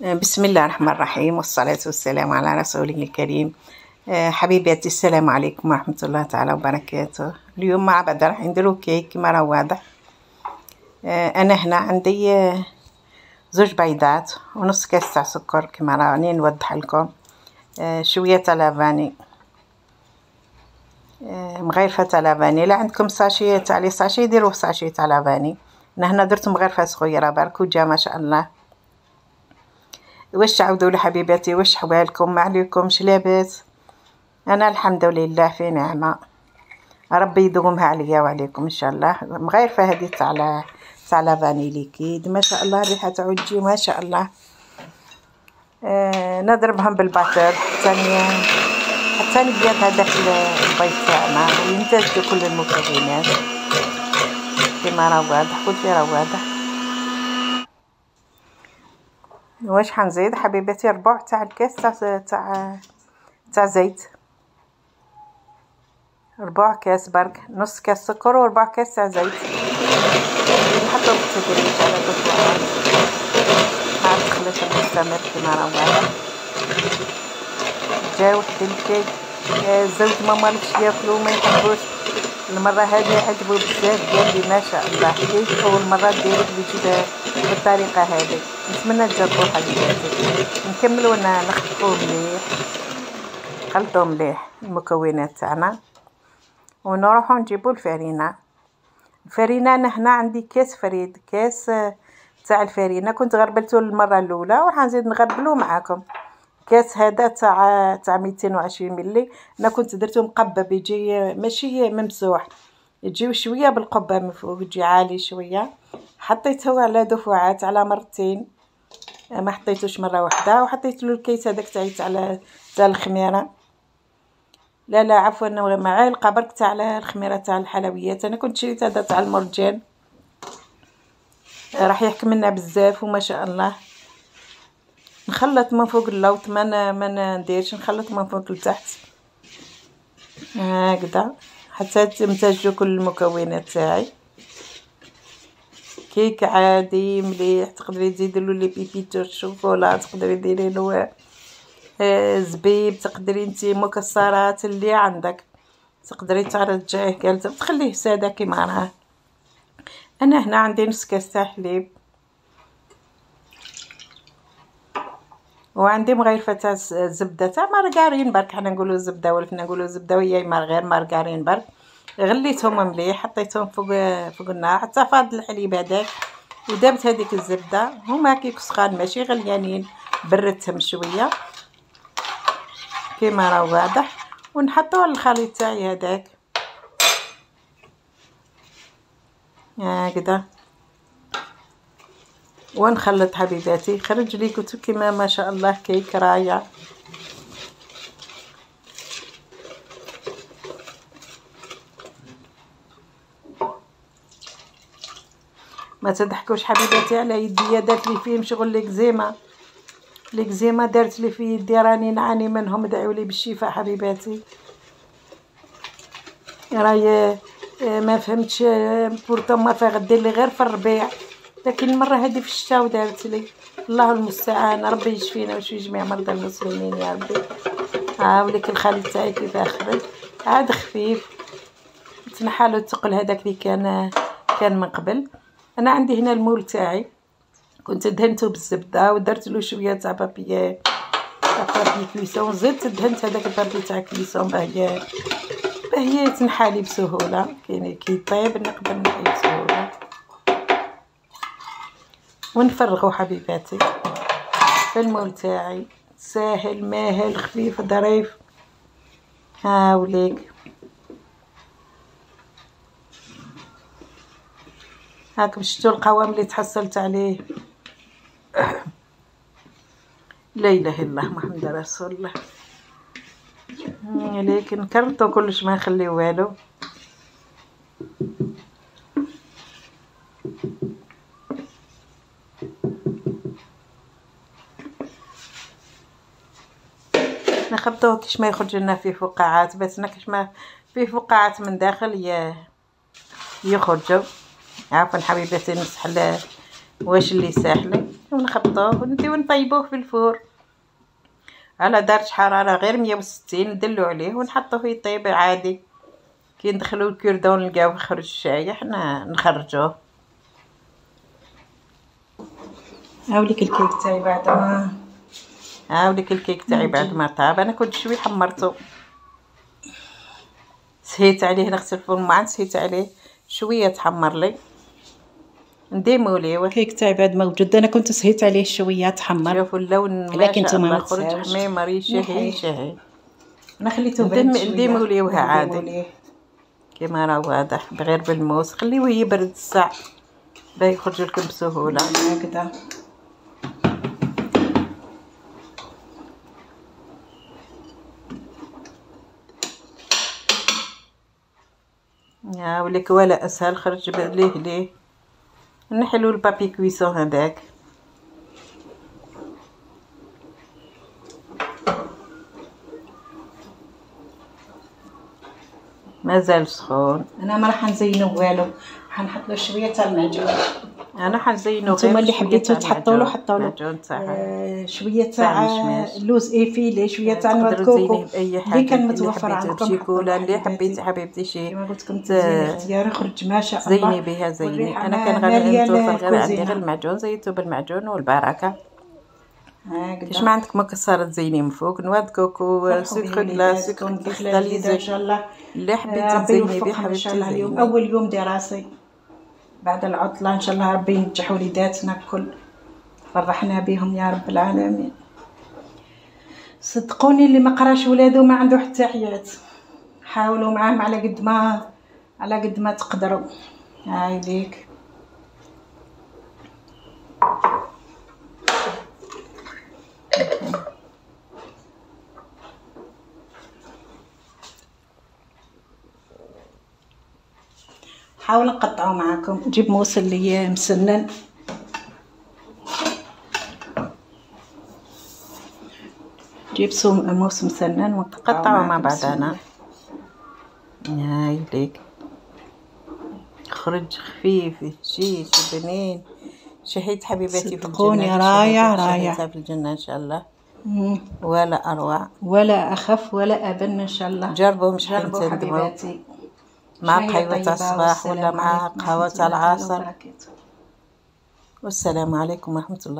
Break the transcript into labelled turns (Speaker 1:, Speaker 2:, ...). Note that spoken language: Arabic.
Speaker 1: بسم الله الرحمن الرحيم والصلاة والسلام على رسوله الكريم. آه، حبيباتي السلام عليكم ورحمة الله تعالى وبركاته. اليوم مع بعض نديرو كيك كما راه واضح. آه، أنا هنا عندي آه، زوج بيضات ونص كاس تاع سكر كما راني نوضح لكم. شوية تاع la vanille مغيرفة تاع la vanille لا عندكم sachet تاع les sachets ديروا sachet تاع la vanille أنا هنا درت مغيرفة صغيرة برك وجا ما شاء الله. واش تعودوا لي حبيباتي واش حوالكم ما عليكمش لاباس. أنا الحمد لله في نعمة. ربي يدومها عليا وعليكم إن شاء الله. مغيرفه هذه تاع تاع لا فانيلي كيد. ما شاء الله الريحه تعود تجي ما شاء الله. آه نضربهم بالباتر. ثاني حتى نبيض هذاك البيض تاعنا. ويمتزجوا كل المكونات كما راه واضح كلشي راه واضح واش حنزيد حبيباتي ربع تاع الكاس تاع تاع تاع زيت؟ ربع كاس برك نص كاس سكر وربع كاس تاع زيت. نحطو بالتدريج على خطوات مع التخليط المستمر كما راه واضح جا واحد الكيك زوج ماما مش ياكلو ما يحبوش. المرة هذه عجبو بزاف قال ما شاء الله. كيك أول مرة ديرك بيجي بالطريقة هذه. نتمنى تجربوا حبيباتي نكملوا نخلطوا مليح. نخلطوا مليح المكونات تاعنا. ونروحوا نجيبوا الفرينة. الفرينة أنا هنا عندي كاس فريد كاس تاع الفرينة. كنت غربلته المرة الأولى وراح نزيد نغربلو معاكم. كاس هذا تاع تاع 220 ملي أنا كنت درته مقبب يجي ماشي ممسوح يجيو شوية بالقبة من فوق يجي عالي شوية. حطيته على دفعات على مرتين. ما حطيتوش مرة واحدة وحطيت له الكيس هذاك تاعي تاع تاع الخميرة. لا لا عفوا معالقه برك تاع الخميرة تاع الحلويات. أنا كنت شريت هذا تاع المرجان. راح يحكم لنا بزاف وما شاء الله. نخلط من فوق اللوط ما ما نديرش نخلط من فوق لتحت. هكذا. حتى تمتزجوا كل المكونات تاعي. كيك عادي مليح تقدري تزيدي له لي بيبيتو الشوكولا تقدري ديري له آه، زبيب تقدري انتي مكسرات اللي عندك. تقدري ترجعيه قال تخليه سادة كيما راه. أنا هنا عندي نص كاس تاع حليب وعندي مغيرفة تاع زبدة. تاع مارغارين برك حنا نقولوا زبدة ولا نقولوا زبدة وهي غير مارغارين برك. غليتهم مليح حطيتهم فوق فوق النار. حتى فاض الحليب هذاك ودابت هذيك الزبدة هما كيك سخان ماشي غليانين بردتهم شوية كيما راه واضح. ونحطو الخليط تاعي هذاك هكذا ونخلط حبيباتي؟ خرج لي قلت كيما ما شاء الله كيك رايع. ما تضحكوش حبيباتي على يدي دارت لي فيهم شغل ليكزيما ليكزيما دارت لي في يدي راني نعاني منهم ادعوا لي بالشفاء حبيباتي. راهي آه، ما فهمتش بورتو ما فيها غدير لي غير في الربيع. لكن المرة هذه في الشتاء ودارت لي. الله المستعان. ربي يشفينا ويشفي جميع مرضى المسلمين يا ربي. ها وليك الخالد تاعي كيف خرج. عاد خفيف. تنحالو الثقل هذاك اللي كان كان من قبل. أنا عندي هنا المول تاعي. كنت دهنته بالزبدة ودرت له شوية تاع بابي papier cuisson زدت دهنت هذاك ال papier تاع cuisson باه هي تنحالي بسهولة. كاين كي طيب نقدر نحي بسهولة. ونفرغو حبيباتي. في ال moule تاعي ساهل ماهل خفيف ظريف. ها وليك. هاكم شفتوا القوام اللي تحصلت عليه. لا إله إلا الله محمد رسول الله. لكن كرتو كلش ما نخلي والو. نخبطوه كيش ما يخرج لنا فيه فقاعات بس كيش ما فيه فقاعات من داخل يخرجوا. عفوا حبيبتي نصح واش اللي ساحله ونخبطوه ونديو نطيبوه في الفور. على درجة حرارة غير مية وستين ندلو عليه ونحطوه يطيب عادي. كي ندخلو الكردون نلقاوه يخرج شايح نخرجوه. هاوليك الكيك تاعي بعد. ما هاوليك الكيك تاعي بعد ما طاب. أنا كنت شوي حمرته. سهيت عليه نغسل الفرن ما سهيت عليه. شوية تحمر لي. نديمو ليه. الكيك تاعي بعد ما وجد. أنا كنت سهيت عليه شوية تحمر. شوفوا اللون لكن نتوما ما خرج حميمة شهي شهي أنا خليته بعد نديمو ليه عادي. كيما راه واضح. بغير بالموس. خليوه يبرد الساع باه يخرج لكم بسهولة. هكذا. يا ولك ولا أسهل خرج ليه ليه؟ نحلو ال papier cuisson هذاك. مازال سخون. أنا ما راح نزينو والو. حنحط له شوية تاع المعجون أنا غير نتوما اللي حبيتو تحطوا له حطوا له. آه شوية تاع لوز effilé شوية تاع noix coco. اللي كان متوفر عندكم شيكولا اللي حبيتي. حبيبتي شي. كما قلت لكم اختيار خرج ما شاء الله. زيني بها زيني. أنا كان غير متوفر غير عندي غير المعجون زيتو بالمعجون والبركة. كاش ما عندك مكسرات زيني من فوق؟ noix coco سكر glace سكر cristallisé ان شاء الله. اللي حبيتي تزيني به حبيبتي اليوم أول يوم دراسي. بعد العطلة إن شاء الله ربي ينجح وليداتنا الكل. فرحنا بهم يا رب العالمين. صدقوني اللي ما قراش ولادو ما عنده حتى حياة. حاولوا معاهم على قد ما على قد ما تقدروا. هاي ليك حاول نقطعه معاكم. نجيب موس اللي مسنن. جيب موس مسنن ونقطعه مع بعضنا هاي ليك خرج خفيف شيش بنين شهيت حبيباتي في الجنة. رايع رايع في الجنة إن شاء الله. ولا أروع. ولا أخف ولا أبن إن شاء الله. جربوا مش جربوا حبيباتي. مع قهوة الصباح ولا مع قهوة العصر. والسلام عليكم ورحمة الله